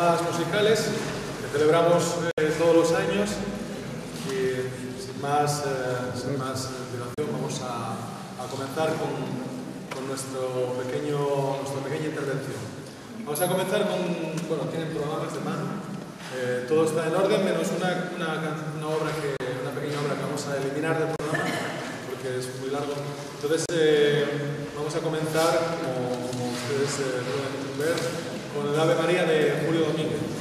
jornadas musicales que celebramos eh, todos los años. Y sin más, eh, sin más dilación, vamos a, a comenzar con, con nuestro pequeño, nuestra pequeña intervención. Vamos a comenzar con, bueno, tienen programas de mano. Eh, todo está en orden, menos una, una, una obra que, una pequeña obra que vamos a eliminar del programa, porque es muy largo. Entonces, eh, vamos a comenzar, como, como ustedes eh, pueden ver, con el Ave María de Julio Domínguez.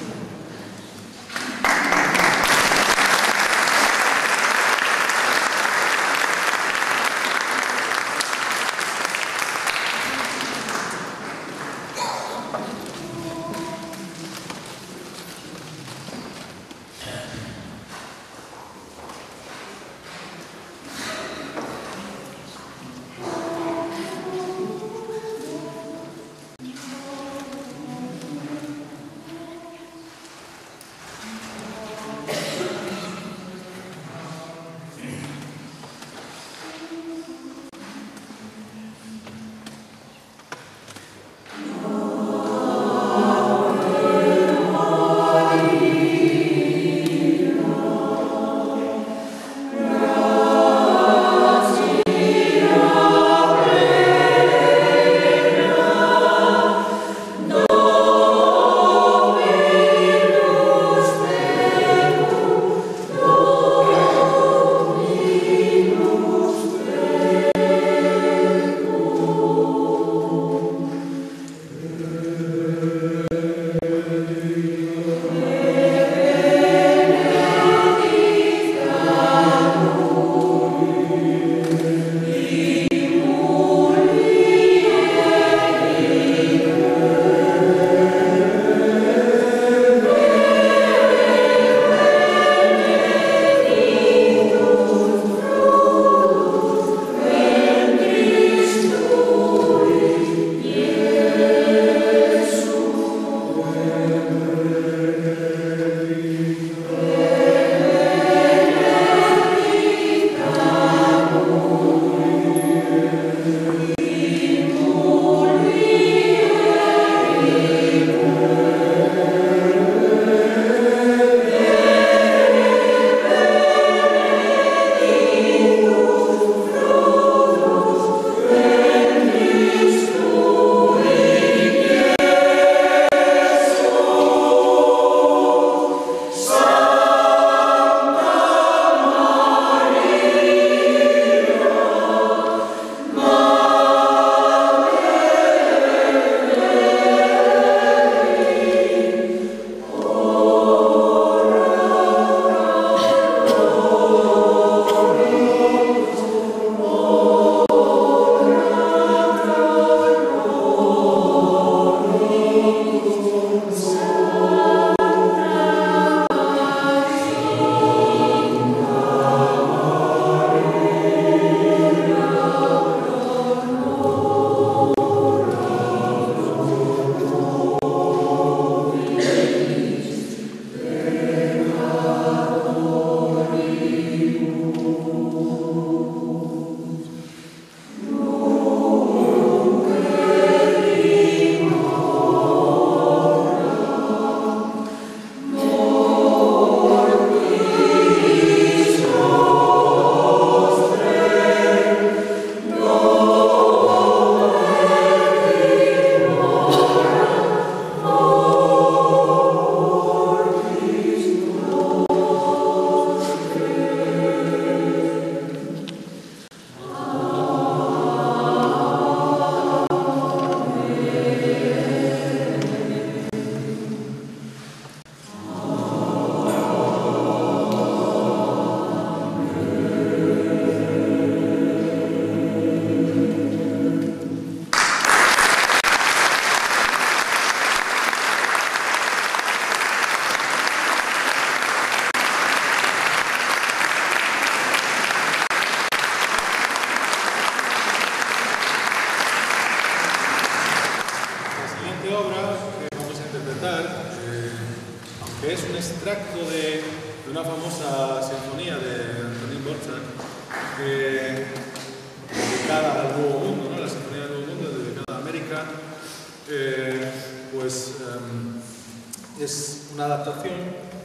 Pues eh, es una adaptación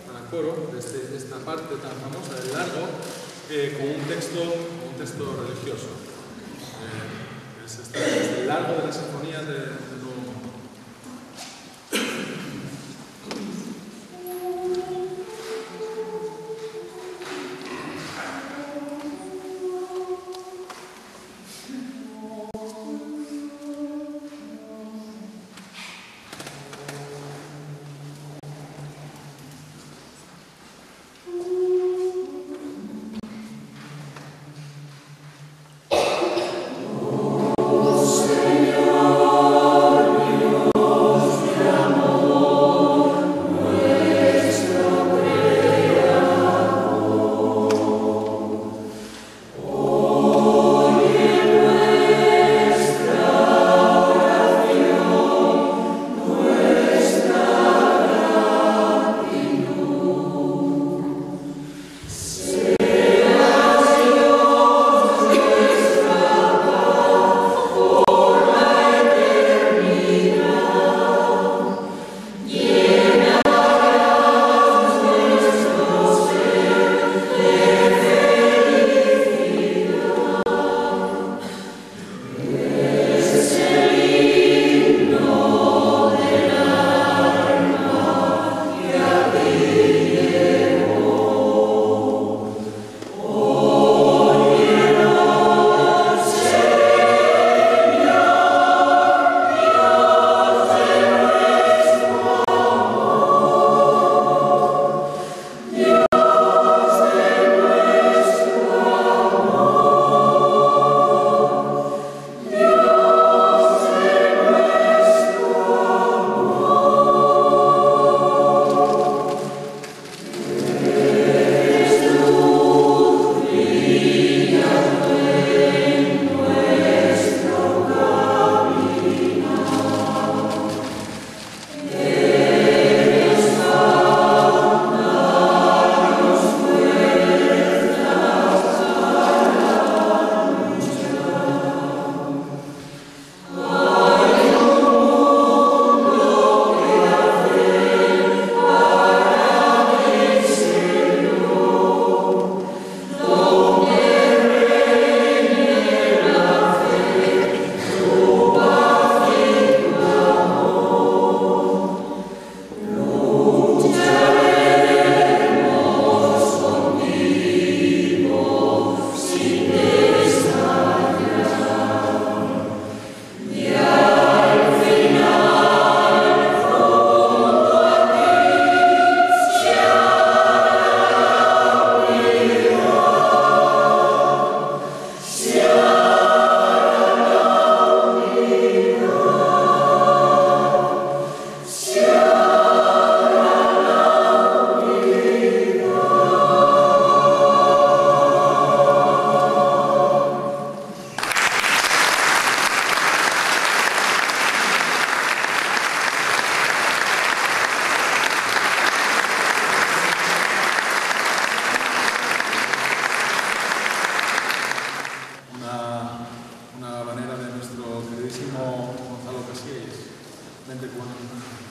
para coro de este- esta parte tan famosa del largo eh, con un texto, un texto religioso. Eh, es, esta- es el largo de la Sinfonía de- gente cubana.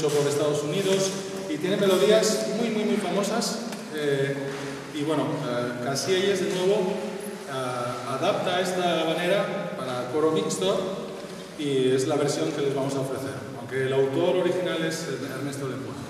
mucho por Estados Unidos y tiene melodías muy, muy, muy famosas. Eh, y bueno, eh, Casillas de nuevo eh, adapta esta habanera para coro mixto y es la versión que les vamos a ofrecer, aunque el autor original es Ernesto de Lepuano.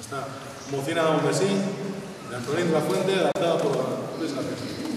Esta Mocina da un besín, de Antonín de la Fuente, adaptada por Luis García.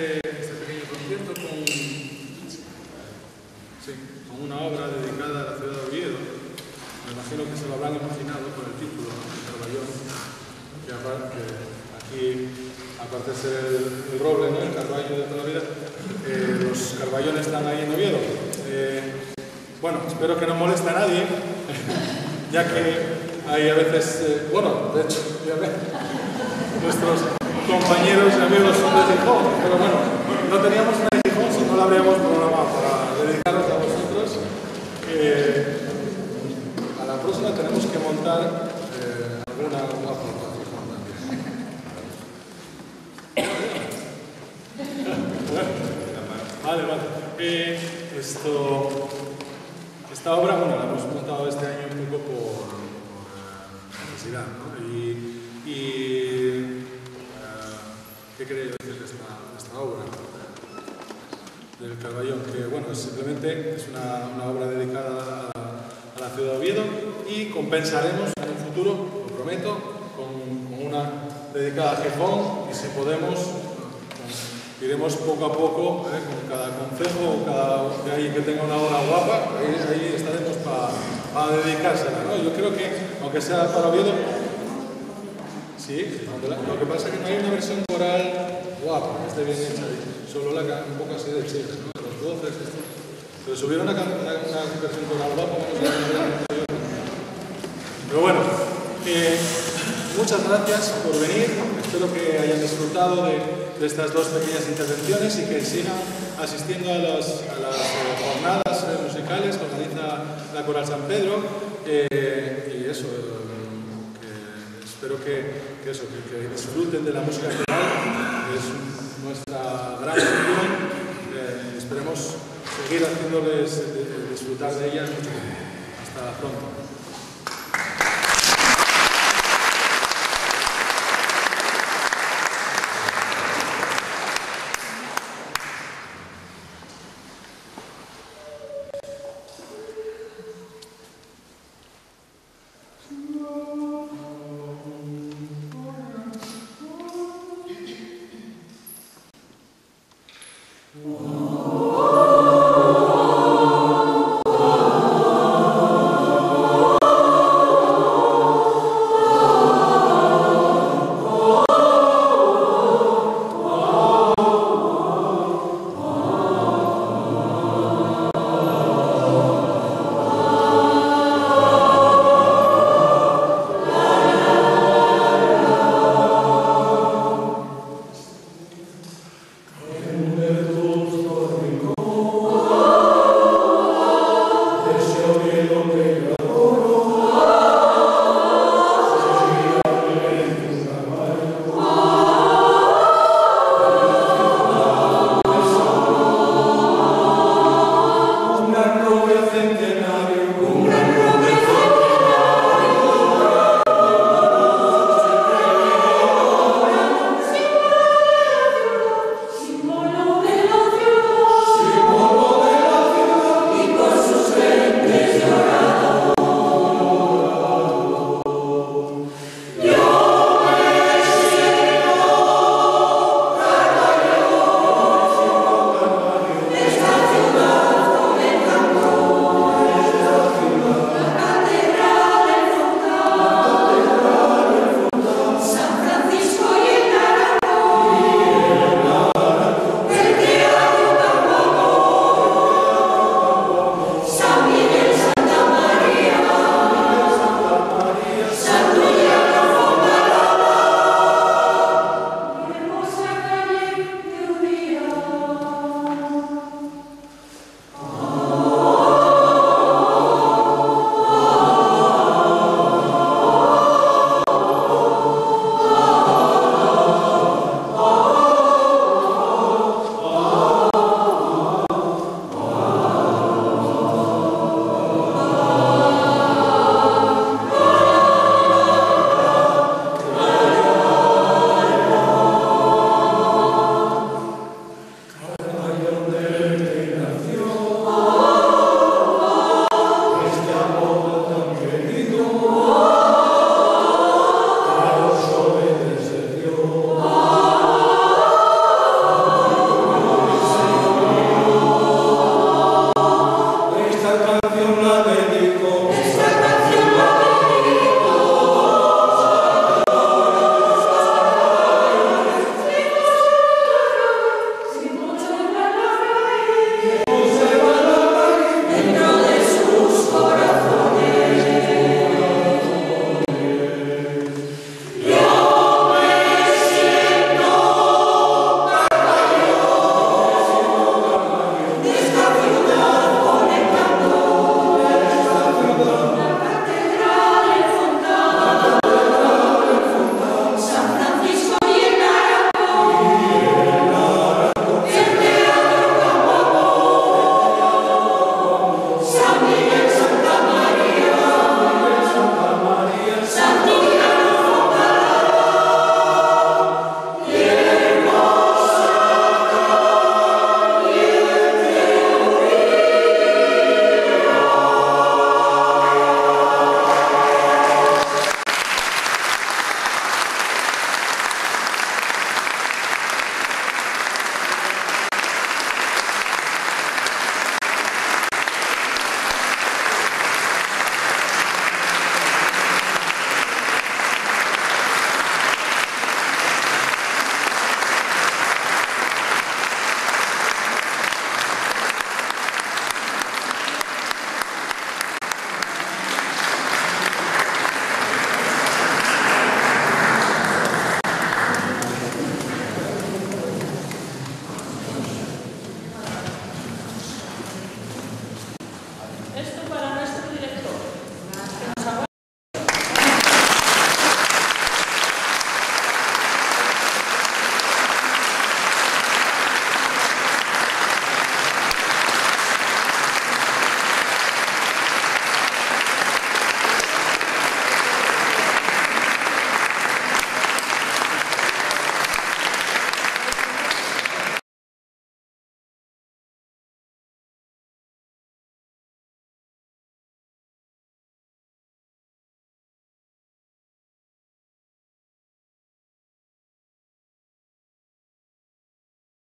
Este, este, pequeño concierto con, una obra dedicada a la ciudad de Oviedo. Me imagino que se lo habrán imaginado con el título, de Carballón, que, que, aquí, aparte de ser el, roble, ¿no? el carballo de toda la vida, eh, los carballones están ahí en Oviedo. Eh, bueno, espero que no moleste a nadie, ya que hay a veces, eh, bueno, de hecho, ya ves, nuestros compañeros y amigos son de Gijón, pero bueno, no teníamos una de Gijón si no la habríamos programado para dedicaros a vosotros. Eh, a la próxima tenemos que montar eh, alguna, alguna foto de Vale, vale. Eh, esto, esta obra, bueno, la hemos montado este año un poco por, por necesidad, ¿no? y, y Compensaremos en el futuro, lo prometo, con, una dedicada a Gijón y si podemos iremos poco a poco eh, con cada consejo o cada que hay que tenga una hora guapa, ahí, estaremos para pa dedicársela. Yo creo que, aunque sea para Oviedo, sí, lo que pasa es que no hay una versión coral guapa, que esté bien hecha, solo la un poco así de chile, ¿no? los voces, esto. Pero si hubiera una, una, versión coral guapa. Pero bueno, eh, muchas gracias por venir, espero que hayan disfrutado de estas dos pequeñas intervenciones y que sigan asistiendo a las, eh, jornadas eh, musicales que organiza la Coral San Pedro y eso, espero que, eso, que, disfruten de la música coral, es nuestra gran función y esperemos seguir haciéndoles disfrutar de ella. Hasta pronto.